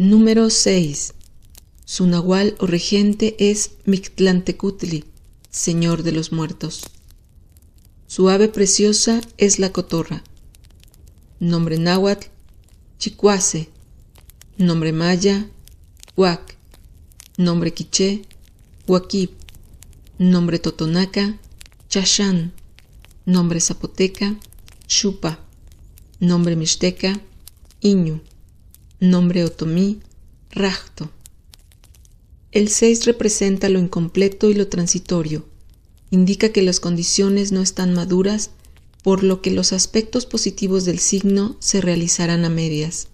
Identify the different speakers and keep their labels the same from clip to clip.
Speaker 1: Número 6. Su nahual o regente es Mictlantecutli, señor de los muertos. Su ave preciosa es la cotorra. Nombre náhuatl, Chicuase. Nombre maya, Huac. Nombre quiché, Huaquib. Nombre totonaca, Chachán. Nombre zapoteca, Chupa. Nombre mixteca, Iñu. Nombre otomí, Rajto. El 6 representa lo incompleto y lo transitorio. Indica que las condiciones no están maduras, por lo que los aspectos positivos del signo se realizarán a medias.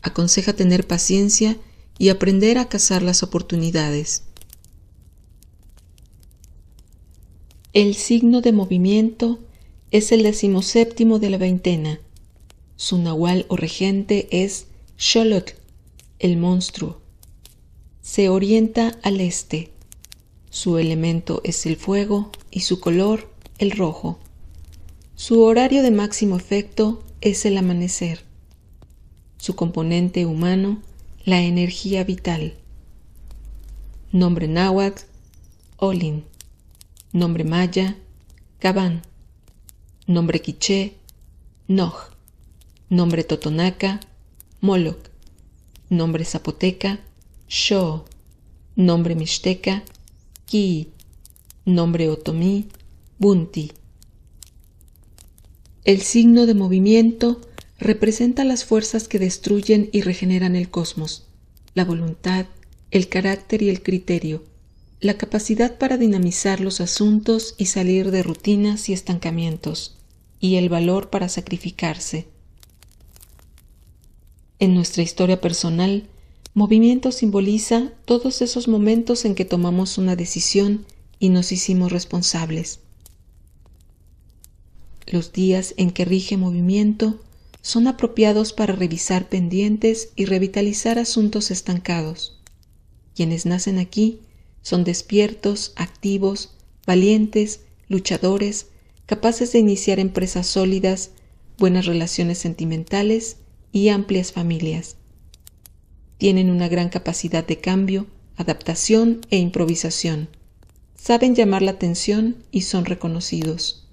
Speaker 1: Aconseja tener paciencia y aprender a cazar las oportunidades. El signo de movimiento es el decimoséptimo de la veintena. Su nahual o regente es Xolotl, el monstruo. Se orienta al este. Su elemento es el fuego y su color el rojo. Su horario de máximo efecto es el amanecer. Su componente humano, la energía vital. Nombre náhuatl, Olin. Nombre maya, Cabán. Nombre quiché, Noj. Nombre totonaca, Moloch. Nombre zapoteca, Sho. Nombre mixteca, Ki. Nombre otomí, Bunti. El signo de movimiento representa las fuerzas que destruyen y regeneran el cosmos, la voluntad, el carácter y el criterio, la capacidad para dinamizar los asuntos y salir de rutinas y estancamientos, y el valor para sacrificarse. En nuestra historia personal, movimiento simboliza todos esos momentos en que tomamos una decisión y nos hicimos responsables. Los días en que rige movimiento son apropiados para revisar pendientes y revitalizar asuntos estancados. Quienes nacen aquí son despiertos, activos, valientes, luchadores, capaces de iniciar empresas sólidas, buenas relaciones sentimentales y amplias familias. Tienen una gran capacidad de cambio, adaptación e improvisación. Saben llamar la atención y son reconocidos.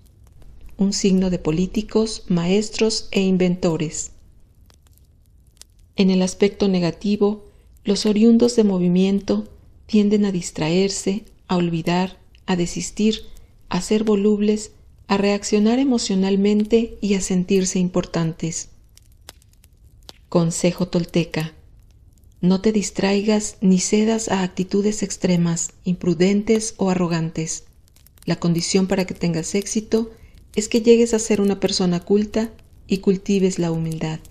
Speaker 1: Un signo de políticos, maestros e inventores. En el aspecto negativo, los oriundos de movimiento tienden a distraerse, a olvidar, a desistir, a ser volubles, a reaccionar emocionalmente y a sentirse importantes. Consejo tolteca. No te distraigas ni cedas a actitudes extremas, imprudentes o arrogantes. La condición para que tengas éxito es que llegues a ser una persona culta y cultives la humildad.